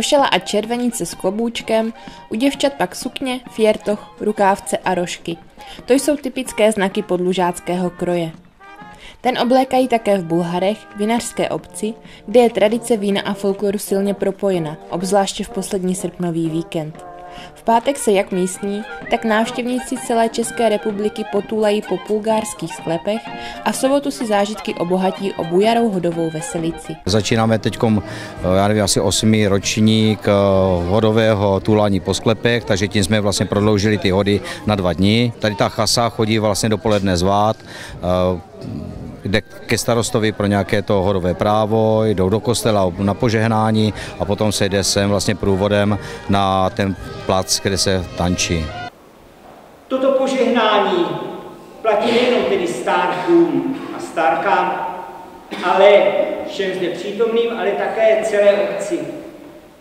košela a červenice s klobůčkem, u děvčat pak sukně, fiertoch, rukávce a rožky. To jsou typické znaky podlužáckého kroje. Ten oblékají také v Bulharech, vinařské obci, kde je tradice vína a folkloru silně propojena, obzvláště v poslední srpnový víkend. V pátek se jak místní, tak návštěvníci celé České republiky potůlají po bulgárských sklepech a v sobotu si zážitky obohatí o bujarou hodovou veselici. Začínáme teď, já nevím, asi osmý ročník eh, hodového tulání po sklepech, takže tím jsme vlastně prodloužili ty hody na dva dny. Tady ta chasa chodí vlastně dopoledne zvát, eh, jde ke starostovi pro nějaké to horové právo, jdou do kostela na požehnání a potom se jde sem vlastně průvodem na ten plac, kde se tančí. Toto požehnání platí nejenom tedy stárkům a stárkám, ale všem zde přítomným, ale také celé obci.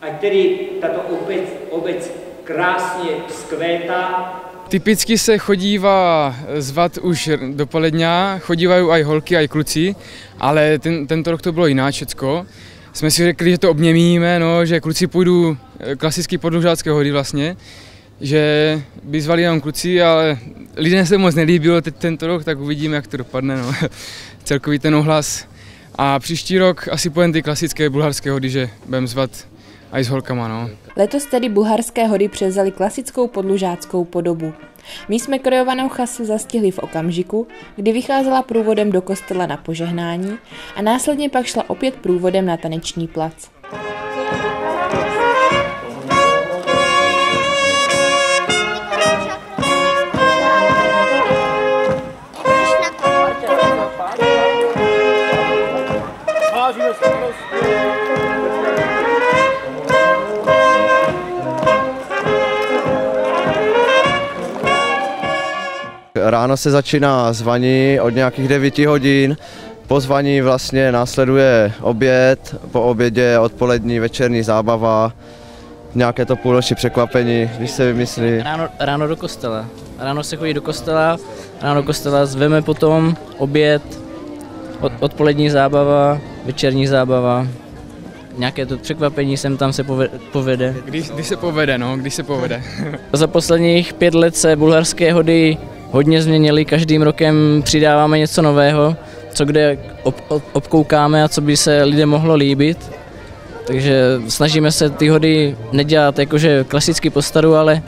Ať tedy tato obec, obec krásně vzkvétá Typicky se chodívá zvat už dopoledňa, chodívají i holky, i kluci, ale ten, tento rok to bylo jiná všecko. Jsme si řekli, že to obněmíme, no, že kluci půjdu eh, klasický podlužácké hody vlastně, že by zvali jenom kluci, ale lidem se moc nelíbilo teď tento rok, tak uvidíme, jak to dopadne, no. celkový ten ohlas. A příští rok asi pojem ty klasické bulharské hody, že budeme zvat i s holkama. No. Letos tedy bulharské hody převzaly klasickou podlužáckou podobu. My jsme krojovanou chasu zastihli v okamžiku, kdy vycházela průvodem do kostela na požehnání a následně pak šla opět průvodem na taneční plac. Ráno se začíná zvaní od nějakých 9 hodin, po zvaní vlastně následuje oběd, po obědě odpolední večerní zábava, nějaké to půlnoční překvapení, když se vymyslí. Ráno, ráno do kostela. Ráno se chodí do kostela, ráno do kostela zveme potom oběd, od, odpolední zábava, večerní zábava, nějaké to překvapení sem tam se povede. Když, když se povede, no, když se povede. Za posledních pět let se bulharské hody hodně změnili, každým rokem přidáváme něco nového, co kde ob, ob, obkoukáme a co by se lidem mohlo líbit. Takže snažíme se ty hody nedělat jakože klasicky po staru, ale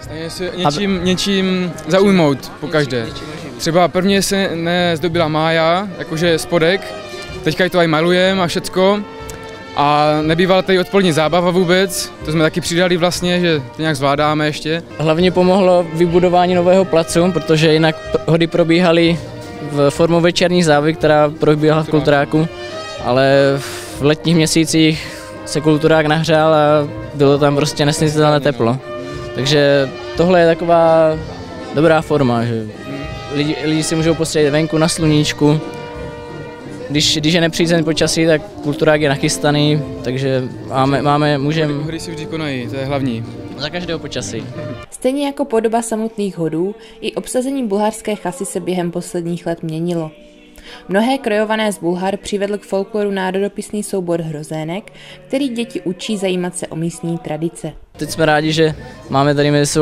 Snažíme se něčím, něčím zaujmout po každé. Třeba prvně se nezdobila mája, jakože spodek, teďka to aj malujeme a všecko. A nebývala tady odpolední zábava vůbec, to jsme taky přidali vlastně, že to nějak zvládáme ještě. Hlavně pomohlo vybudování nového placu, protože jinak hody probíhaly v formu večerní závy, která probíhala v kulturáku, ale v letních měsících se kulturák nahřál a bylo tam prostě nesnesitelné teplo. Takže tohle je taková dobrá forma, že lidi, lidi si můžou postřelit venku na sluníčku, když, když je nepřízeň počasí, tak kulturák je nachystaný, takže máme, máme můžeme... Hry si vždy konají, to je hlavní. Za každého počasí. Stejně jako podoba samotných hodů, i obsazení bulharské chasy se během posledních let měnilo. Mnohé krojované z Bulhar přivedl k folkloru národopisný soubor hrozének, který děti učí zajímat se o místní tradice. Teď jsme rádi, že máme tady mezi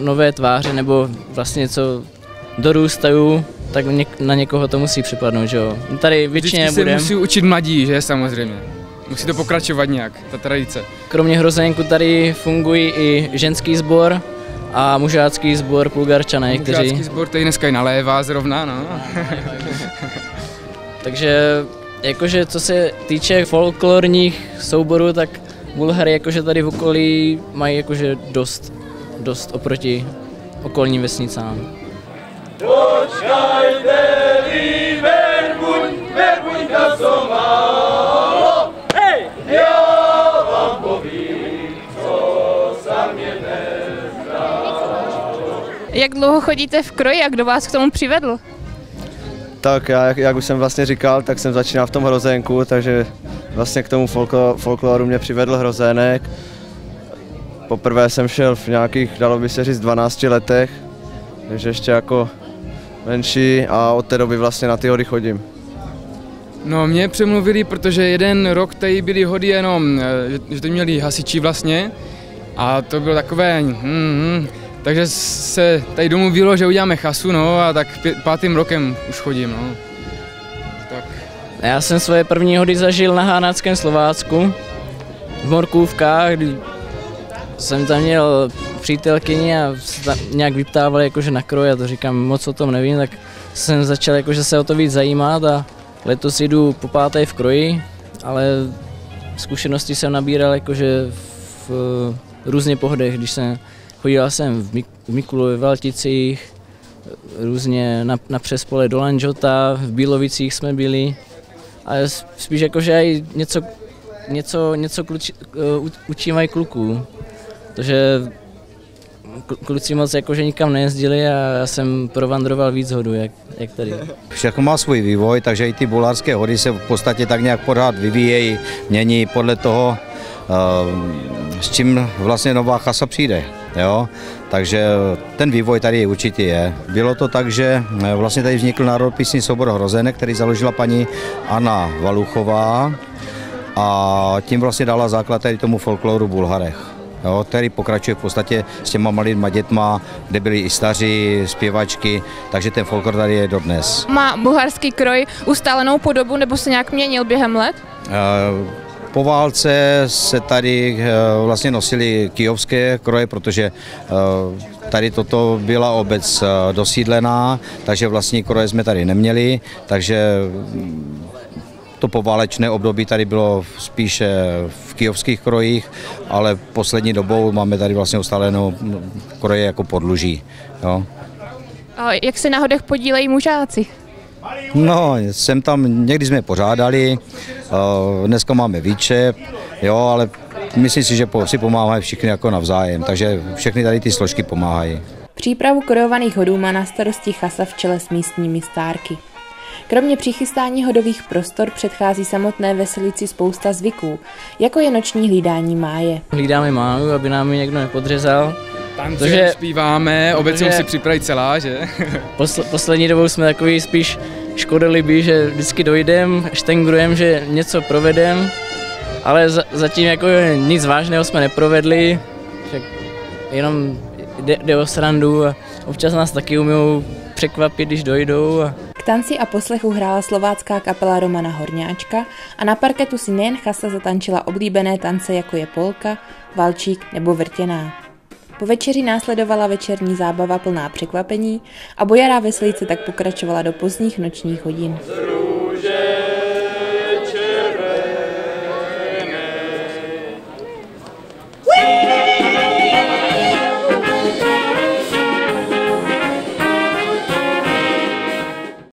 nové tváře, nebo vlastně něco dorůstají tak na někoho to musí připadnout, že jo. Tady většině Vždycky se musí učit mladí, že samozřejmě. Musí to pokračovat nějak, ta tradice. Kromě hrozenku tady fungují i ženský sbor a mužácký sbor Pulgarčané, kteří... Mužácký sbor, tady dneska i nalévá zrovna, no. Takže jakože co se týče folklorních souborů, tak Bulhary jakože tady v okolí mají jakože dost, dost oproti okolním vesnicám. Dočkajte vy, verbuň, verbuň kasomálo, hej! Já vám povím, co sa mě Jak dlouho chodíte v kroji a kdo vás k tomu přivedl? Tak já, jak už jsem vlastně říkal, tak jsem začínal v tom hrozenku, takže vlastně k tomu folklor, folkloru mě přivedl hrozének. Poprvé jsem šel v nějakých, dalo by se říct, 12 letech, takže ještě jako menší a od té doby vlastně na ty hody chodím. No mě přemluvili, protože jeden rok tady byly hody jenom, eh, že, to měli hasiči vlastně a to bylo takové, hmm, hmm, takže se tady domluvilo, že uděláme chasu, no a tak pátým rokem už chodím, no. Tak. Já jsem svoje první hody zažil na Hánáckém Slovácku, v Morkůvkách, kdy jsem tam měl přítelkyni a nějak vyptávali jakože na kroj a to říkám, moc o tom nevím, tak jsem začal jakože se o to víc zajímat a letos jdu po páté v kroji, ale zkušenosti jsem nabíral jakože v různě pohodech, když jsem chodil jsem v, Mik- v Mikulově v Valticích, různě na, na přespole do Lanžota, v Bílovicích jsme byli, ale spíš jakože i něco, něco, něco kluči, uh, učím i kluků, protože kluci moc jakože nikam nejezdili a já jsem provandroval víc hodu, jak, jak tady. Všechno má svůj vývoj, takže i ty bulárské hody se v podstatě tak nějak pořád vyvíjejí, mění podle toho, uh, s čím vlastně nová chasa přijde. Jo? Takže ten vývoj tady určitě je. Bylo to tak, že eh, vlastně tady vznikl národpisný soubor Hrozenek, který založila paní Anna Valuchová a tím vlastně dala základ tady tomu folkloru Bulharech. Jo, který pokračuje v podstatě s těma malýma dětma, kde byli i staří, zpěvačky, takže ten folklor tady je dodnes. Má bulharský kroj ustálenou podobu nebo se nějak měnil během let? Uh, po válce se tady eh, vlastně nosily kijovské kroje, protože eh, tady toto byla obec dosídlená, takže vlastní kroje jsme tady neměli, takže to poválečné období tady bylo spíše v kijovských krojích, ale poslední dobou máme tady vlastně ustálenou mm, kroje jako podluží. Jo. A jak se na hodech podílejí mužáci? No, jsem tam, někdy jsme pořádali, uh, dneska máme výčep, jo, ale myslím si, že si pomáhají všichni jako navzájem, takže všechny tady ty složky pomáhají. Přípravu korovaných hodů má na starosti chasa v čele s místními stárky. Kromě přichystání hodových prostor předchází samotné veselici spousta zvyků, jako je noční hlídání máje. Hlídáme máju, aby nám ji někdo nepodřezal, Tance, zpíváme, obecně si připraví celá, že? Posl- poslední dobou jsme takový spíš škodeliby, že vždycky dojdem, štengrujeme, že něco provedem, ale za- zatím jako nic vážného jsme neprovedli, že jenom jde, jde o srandu a občas nás taky umí překvapit, když dojdou. A... K tanci a poslechu hrála slovácká kapela Romana Horňáčka a na parketu si nejen chasa zatančila oblíbené tance, jako je polka, valčík nebo vrtěná. Po večeři následovala večerní zábava plná překvapení a bojará veselice tak pokračovala do pozdních nočních hodin.